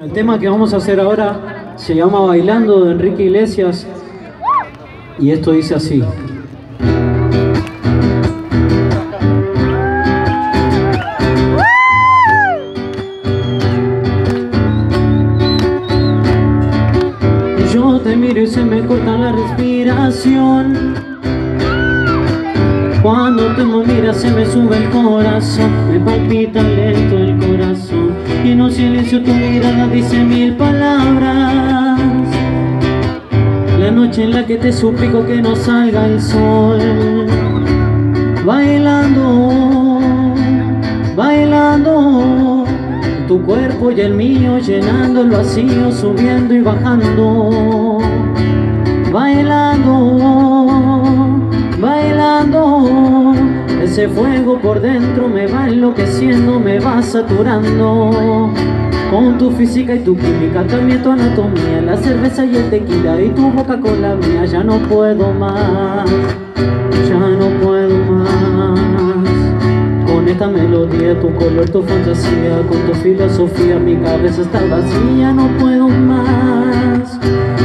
El tema que vamos a hacer ahora se llama Bailando de Enrique Iglesias y esto dice así. Yo te miro y se me corta la respiración Cuando tú me se me sube el corazón Me palpita lento el corazón Y en un silencio tu mirada dice mil palabras. La noche en la que te suplico que no salga el sol. Bailando, bailando Tu cuerpo y el mío llenando el vacío Subiendo y bajando Ese fuego por dentro me va enloqueciendo, me va saturando. Con tu física y tu química, también tu anatomía La cerveza y el tequila y tu boca con la mía Ya no puedo más, ya no puedo más. Con esta melodía, tu color, tu fantasía Con tu filosofía, mi cabeza está vacía No puedo más,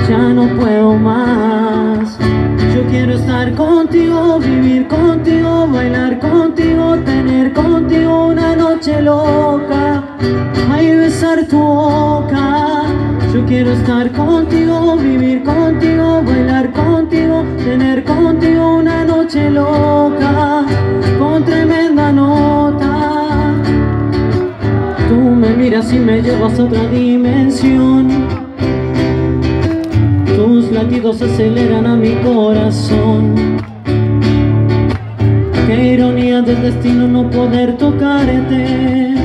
ya no puedo más Quiero estar contigo, vivir contigo Bailar contigo, tener contigo una noche loca. Ay, besar tu boca. Yo quiero estar contigo, vivir contigo Bailar contigo, tener contigo una noche loca. Con tremenda nota. Tú me miras y me llevas a otra dimensión latidos aceleran a mi corazón. Qué ironía del destino no poder tocarte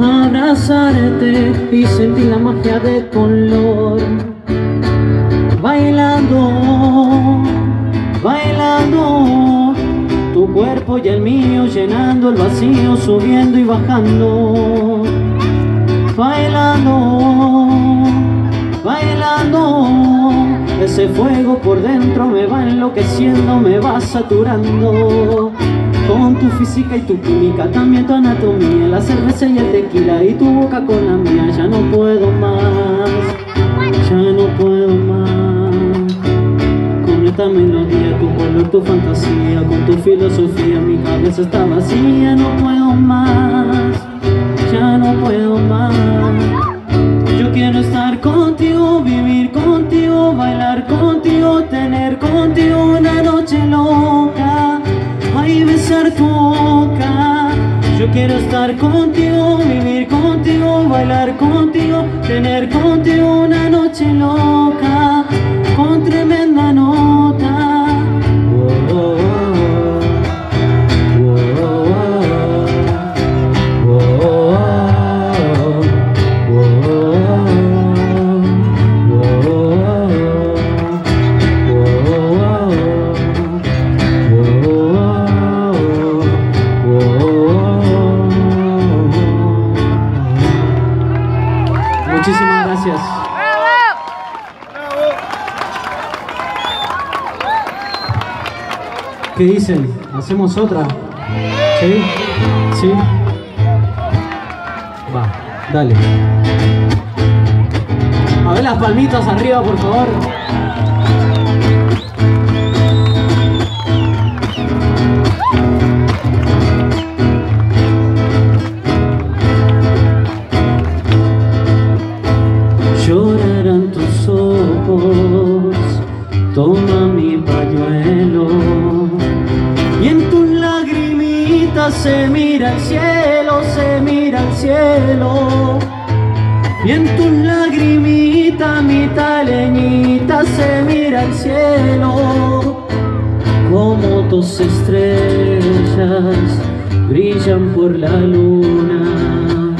Abrazarte y sentir la magia de tu olor. Bailando, bailando Tu cuerpo y el mío llenando el vacío Subiendo y bajando Fuego por dentro me va enloqueciendo, me va saturando. Con tu física y tu química, también tu anatomía La cerveza y el tequila y tu boca con la mía Ya no puedo más, ya no puedo más. Con esta melodía, tu color, tu fantasía Con tu filosofía, mi cabeza está vacía No puedo más, ya no puedo más. Yo quiero estar contigo, Yo quiero estar contigo, vivir contigo, bailar contigo, tener contigo una noche loca. ¿Qué dicen? ¿Hacemos otra? ¿Sí? ¿Sí? Va, dale. A ver las palmitas arriba, por favor. Se mira el cielo, se mira el cielo. Y en tus lagrimitas, mi taleñita, se mira el cielo. Como dos estrellas brillan por la luna.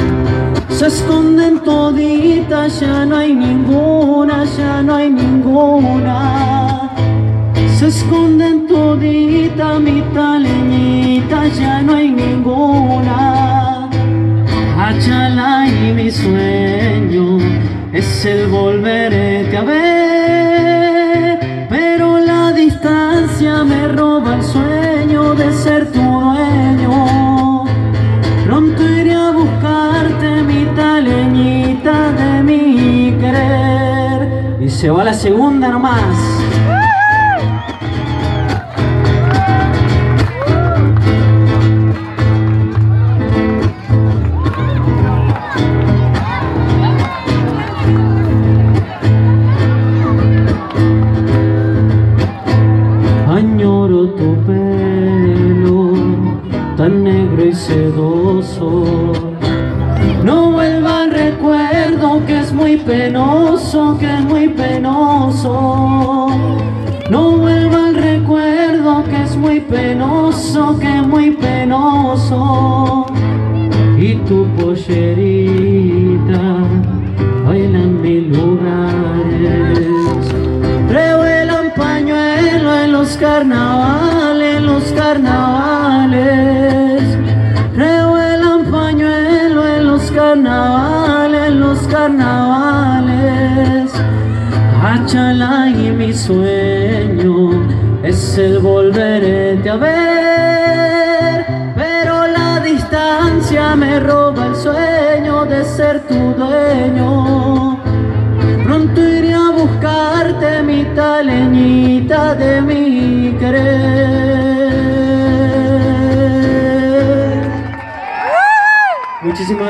Se esconden toditas, ya no hay ninguna, ya no hay ninguna. Se esconden todita mi taleñita, ya me roba el sueño de ser tu dueño. Pronto iré a buscarte mi taleñita de mi querer. Y se va la segunda nomás. Penoso, que es muy penoso. No vuelva al recuerdo que es muy penoso, que es muy penoso. Y tu pollerita baila en mil lugares. Revuelan pañuelo en los carnavales, en los carnavales. Revuelan pañuelo en los carnavales, Achala y mi sueño es el volverte a ver. Pero la distancia me roba el sueño de ser tu dueño. Pronto iré a buscarte mi taleñita de mi querer. Muchísimas